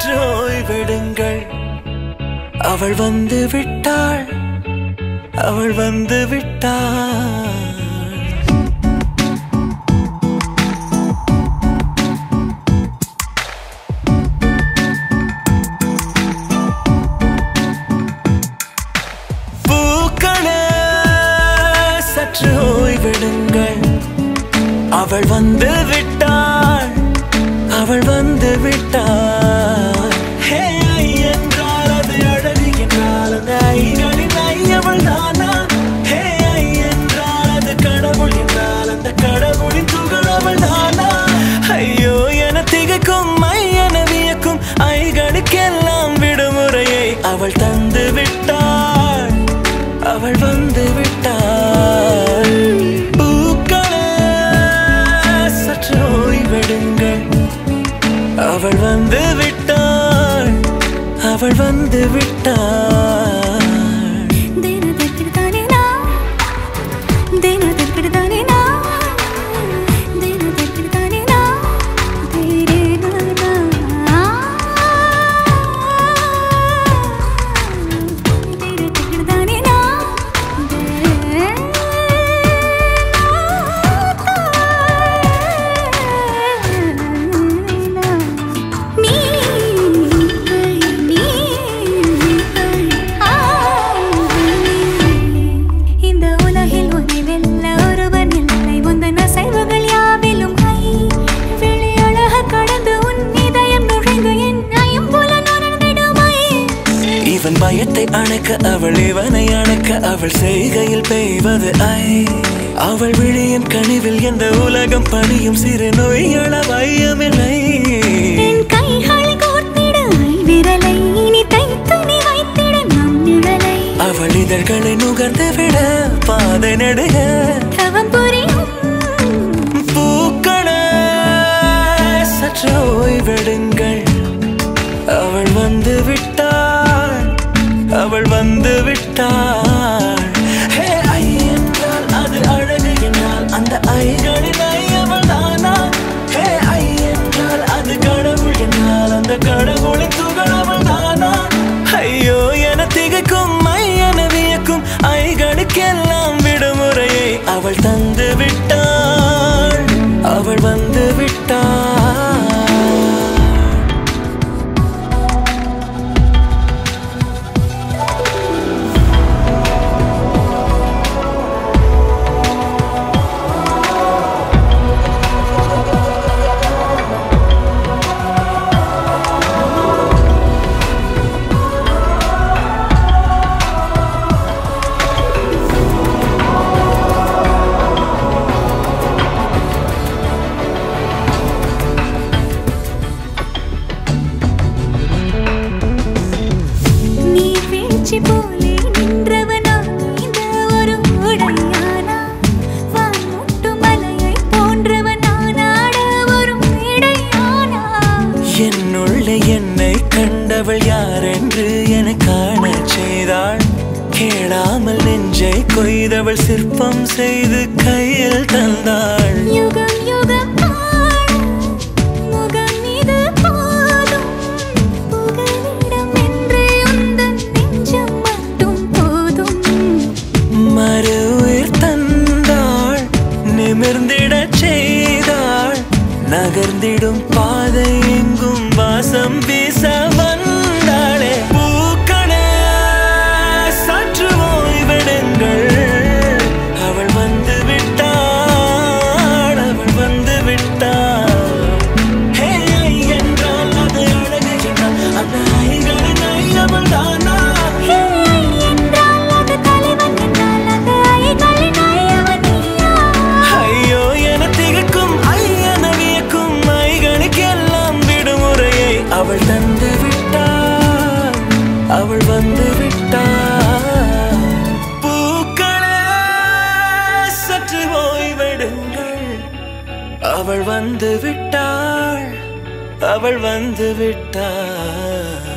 சற்று ஓய்வெடுங்கள். அவள் வந்து விட்டாள். அவள் வந்து விட்டாள். சற்று ஓய்வெடுங்கள். அவள் வந்து விட்டாள். அவள் வந்து விட்டாள். இவனை அணைக்க அவள் செய்கையில் பெய்வது ஐ. அவள் விழியின் கனிவில் எந்த உலகம் பணியும் சிறு நோய்கள வையமில்லை. அவள் இதழ்களை நுகர்ந்து விட பாதை நடுக. விட்டாள் ஹே ஐ என்றால் அது அழகு என்றால் அந்த ஐகளின் ஐ அவள் தானா? ஹே ஐ என்றால் அது கடவுள் என்றால் அந்த கடவுளின் துகள் அவள் தானா? ஐயோ என திகைக்கும் ஐ என வியக்கும் ஐகளுக்கெல்லாம் விடுமுறையை அவள் தந்து விட்டாள் அவள் வந்து விட்டாள். வீழ்ச்சி போலே நின்றவனா? இந்த ஒரு உடையானா? வான் மலையை போன்றவனானாட ஒரு மேடையானா? என்னுள்ளே என்னை கண்டவள் யாரென்று என காண செய்தாள். கேளாமல் நெஞ்சை கொய்தவள் சிற்பம் செய்து கையில் தந்தாள். நகர்ந்திடும் பாதை எங்கும் வாசம் வீச வந்த அவள் வந்து விட்டாள் பூக்களே சற்று ஓய்வெடுங்கள். அவள் வந்து விட்டாள். அவள் வந்து விட்டாள்.